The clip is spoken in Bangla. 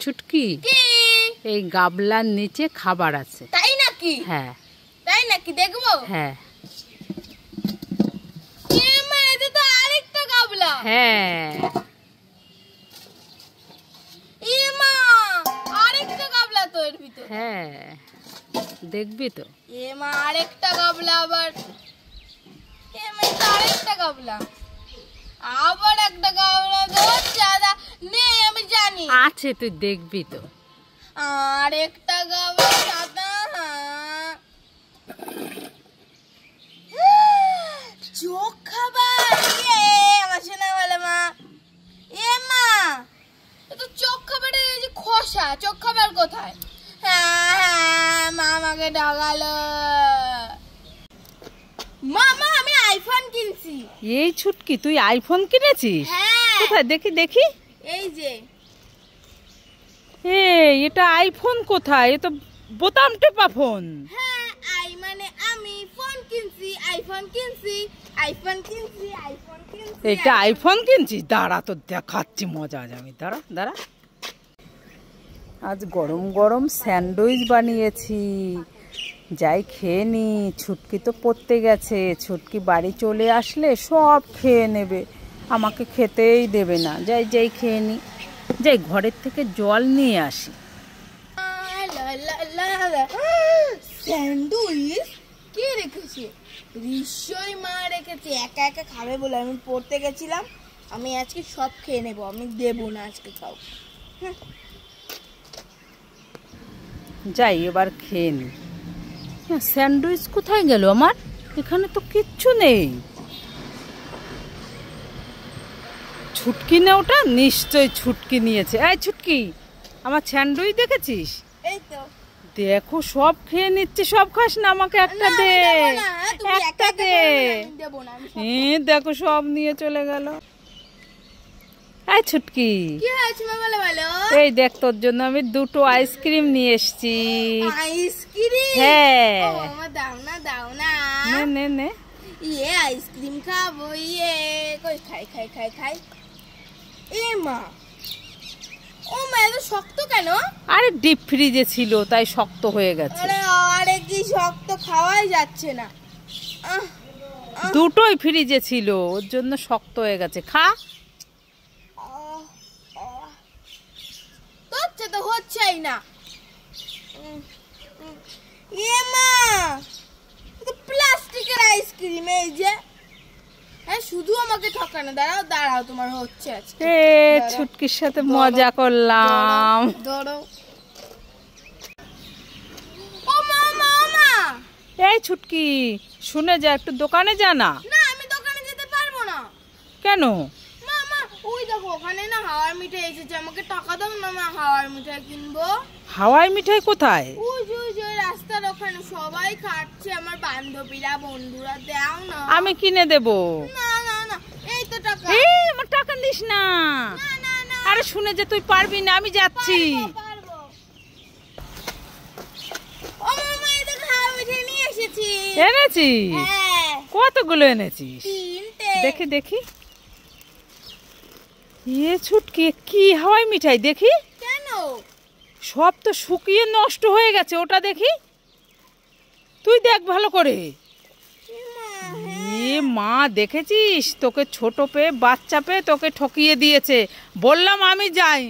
ছুটকি এই গাবলার নিচে খাবার আছে। তাই নাকি? হ্যাঁ। তাই নাকি? দেখব? হ্যাঁ। হ্যাঁ। হ্যাঁ। দেখবি তো। এ মা আরেকটা গাবলা আবার। এ মা আরেকটা গাবলা। আবার একটা গাবলা। তো দাদা জানি আছে তুই দেখবি তো। আরেকটা গাবলা দাদা চোখ খাবার ইয়ে আমার শোনা বলে মা। এ মা তো চোখ খাবারের এই যে খোসা চোখ খাবার কোথায়? হ্যাঁ হ্যাঁ মা আমাকে ডাকালো মা মা আমি আইফোন কিনছি। এই ছুটকি তুই আইফোন কিনেছিস? হ্যাঁ। কোথায়? দেখি দেখি। এই যে এটা আইফোন কোথায়? এ তো বোতাম টেপা ফোন হ্যাঁ আই মানে আমি ফোন কিনছি আইফোন কিনছি আইফোন কিনছি আইফোন কিনছি এটা আইফোন কিনছিস দাঁড়া তো দেখাচ্ছি মজা আজ আমি। দাঁড়া দাঁড়া। আজ গরম গরম স্যান্ডউইচ বানিয়েছি। যাই খেয়ে নি ছুটকি তো পড়তে গেছে। ছুটকি বাড়ি চলে আসলে সব খেয়ে নেবে। আমাকে খেতেই দেবে না। যাই যাই খেয়ে নি। যাই ঘরের থেকে জল নিয়ে আসি। স্যান্ডউইচ? কে রেখেছে? নিশ্চয়ই মা রেখেছে। একা একা খাবে বলে আমি পড়তে গেছিলাম। আমি আজকে সব খেয়ে নেব। আমি দেবো না আজকে খাও। যাই এবার খেয়ে নি। স্যান্ডউইচ কোথায় গেল আমার? এখানে তো কিচ্ছু নেই। ছুটকি না ওটা? নিশ্চয় ছুটকি নিয়েছে। এই ছুটকি আমার স্যান্ডউইচ দেখেছিস? দেখো সব খেয়ে নিচ্ছে সব খাস না আমাকে একটা দে। একটা দে। দেখো সব নিয়ে চলে গেল। এই ছুটকি। এই দেখ তোর জন্য আমি দুটো আইসক্রিম নিয়ে এসেছি। আইসক্রিম? হ্যাঁ। দাও না দাও নে নে নে। ইয়ে আইসক্রিম খাব ইয়ে কই খাই খাই খাই খাই। এ মা ও মা এত শক্ত কেন? আরে ডিপ ফ্রিজে ছিল তাই শক্ত হয়ে গেছে। আরে আরে কি শক্ত খাওয়াই যাচ্ছে না। দুটোই ফ্রিজে ছিল ওর জন্য শক্ত হয়ে গেছে। খা। হচ্ছে তো হচ্ছেই না। এ মা প্লাস্টিকের আইসক্রিম এই যে। হ্যাঁ শুধু আমাকে ঠকানো দাঁড়াও দাঁড়াও তোমার হচ্ছে আজকে। এ ছুটকির সাথে মজা করলাম। ধরো ও মা মা মা! এই ছুটকি শুনে যা একটু দোকানে যা না। না আমি দোকানে যেতে পারব না। কেন? মা মা ওই দেখো ওখানে না হাওয়ার মিঠাই এসেছে আমাকে টাকা দাও না মা হাওয়ার মিঠাই কিনবো। হাওয়াই মিঠাই কোথায়? ওই যে ওই যে ওই রাস্তার ওখানে সবাই খাচ্ছে আমার বান্ধবীরা বন্ধুরা দাও না। আমি কিনে দেব। না না না এই তো টাকা। এই আমার টাকা নিস না। না না না। আরে শুনে যে তুই পারবি না আমি যাচ্ছি। এনেছিস? হ্যাঁ। কতগুলো এনেছিস? দেখি দেখি। ইয়ে ছুটকি কি হাওয়াই মিঠাই দেখি। কেন? সব তো শুকিয়ে নষ্ট হয়ে গেছে ওটা দেখি। তুই দেখ ভালো করে। এ মা দেখেছিস? তোকে ছোট পেয়ে বাচ্চা পেয়ে তোকে ঠকিয়ে দিয়েছে। বললাম আমি যাই।